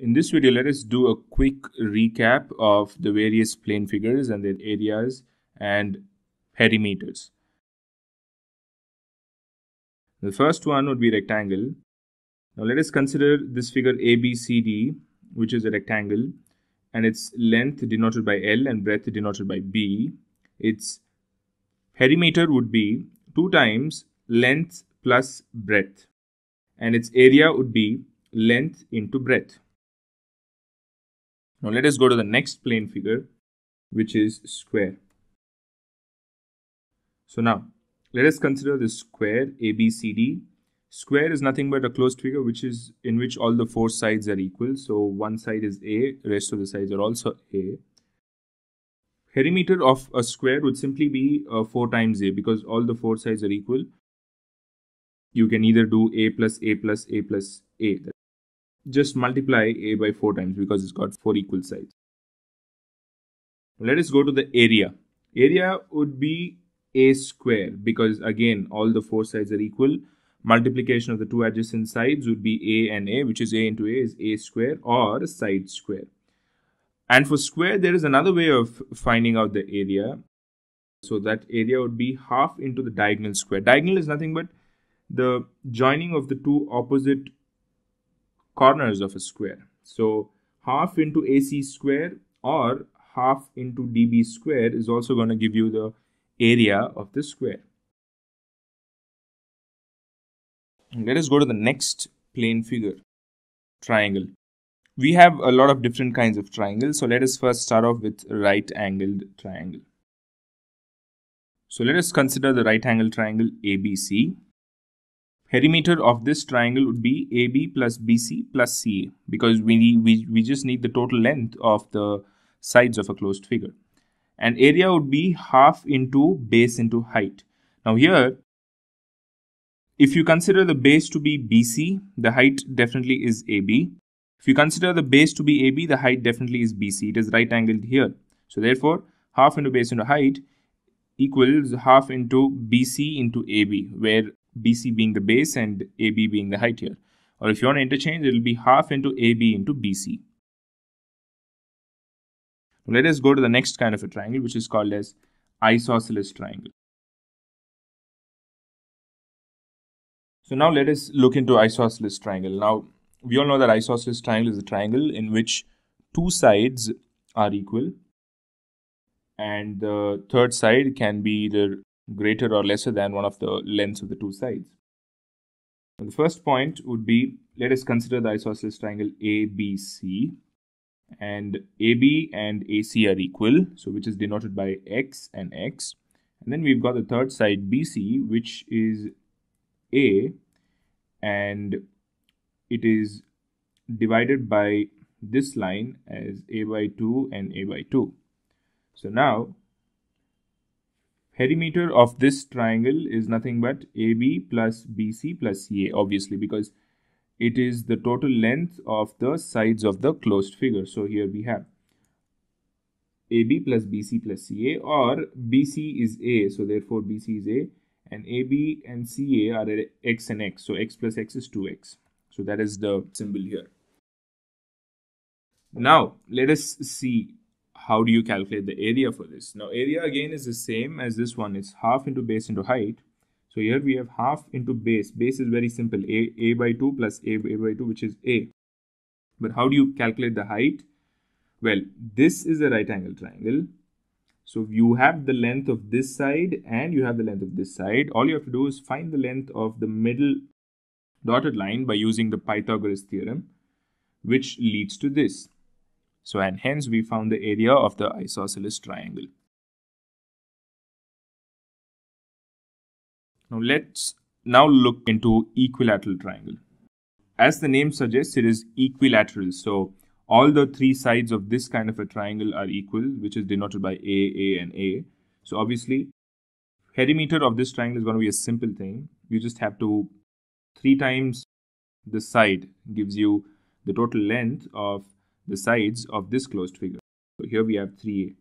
In this video, let us do a quick recap of the various plane figures and their areas and perimeters. The first one would be rectangle. Now let us consider this figure ABCD, which is a rectangle, and its length denoted by L and breadth denoted by B. Its perimeter would be 2 times length plus breadth, and its area would be length into breadth. Now let us go to the next plane figure, which is square. So now let us consider the square ABCD. Square is nothing but a closed figure which is in which all the four sides are equal. So one side is A, rest of the sides are also A. Perimeter of a square would simply be uh, 4 times A because all the four sides are equal. You can either do A plus A plus A plus A just multiply a by 4 times because it's got 4 equal sides. Let us go to the area. Area would be a square because again all the four sides are equal. Multiplication of the two adjacent sides would be a and a which is a into a is a square or side square. And for square there is another way of finding out the area. So that area would be half into the diagonal square. Diagonal is nothing but the joining of the two opposite corners of a square. So half into AC square or half into DB square is also going to give you the area of the square. Let us go to the next plane figure, triangle. We have a lot of different kinds of triangles. So let us first start off with right angled triangle. So let us consider the right angle triangle ABC perimeter of this triangle would be AB plus BC plus CA because we, need, we, we just need the total length of the sides of a closed figure. And area would be half into base into height. Now here, if you consider the base to be BC, the height definitely is AB. If you consider the base to be AB, the height definitely is BC. It is right angled here. So therefore, half into base into height equals half into BC into AB, where BC being the base and AB being the height here. Or if you want to interchange, it will be half into AB into BC. Let us go to the next kind of a triangle, which is called as isosceles triangle. So now let us look into isosceles triangle. Now, we all know that isosceles triangle is a triangle in which two sides are equal and the third side can be either greater or lesser than one of the lengths of the two sides. the first point would be let us consider the isosceles triangle ABC and AB and AC are equal so which is denoted by X and X and then we've got the third side BC which is A and it is divided by this line as A by 2 and A by 2. So now perimeter of this triangle is nothing but AB plus BC plus CA obviously because it is the total length of the sides of the closed figure. So here we have AB plus BC plus CA or BC is A so therefore BC is A and AB and CA are X and X so X plus X is 2X. So that is the symbol here. Now let us see how do you calculate the area for this? Now area again is the same as this one. It's half into base into height. So here we have half into base. Base is very simple. A, a by 2 plus a, a by 2 which is a. But how do you calculate the height? Well, this is a right angle triangle. So you have the length of this side and you have the length of this side. All you have to do is find the length of the middle dotted line by using the Pythagoras theorem, which leads to this. So, and hence we found the area of the isosceles triangle. Now let's now look into equilateral triangle. As the name suggests, it is equilateral. So all the three sides of this kind of a triangle are equal, which is denoted by A, A, and A. So obviously, perimeter of this triangle is going to be a simple thing. You just have to three times the side gives you the total length of the sides of this closed figure. So here we have 3a.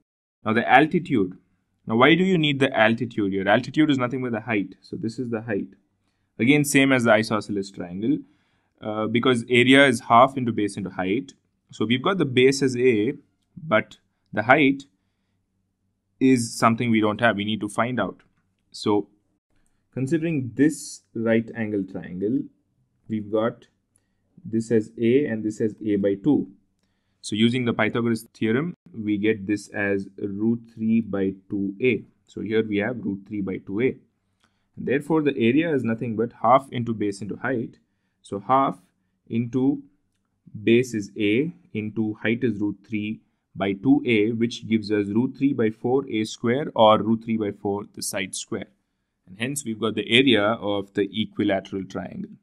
Now the altitude. Now why do you need the altitude here? Altitude is nothing but the height. So this is the height. Again same as the isosceles triangle. Uh, because area is half into base into height. So we've got the base as A, but the height is something we don't have. We need to find out. So considering this right angle triangle, we've got this as A and this as A by 2. So using the Pythagoras theorem, we get this as root 3 by 2A. So here we have root 3 by 2A. Therefore, the area is nothing but half into base into height. So half into base is A into height is root 3 by 2a which gives us root 3 by 4 a square or root 3 by 4 the side square. And hence we've got the area of the equilateral triangle.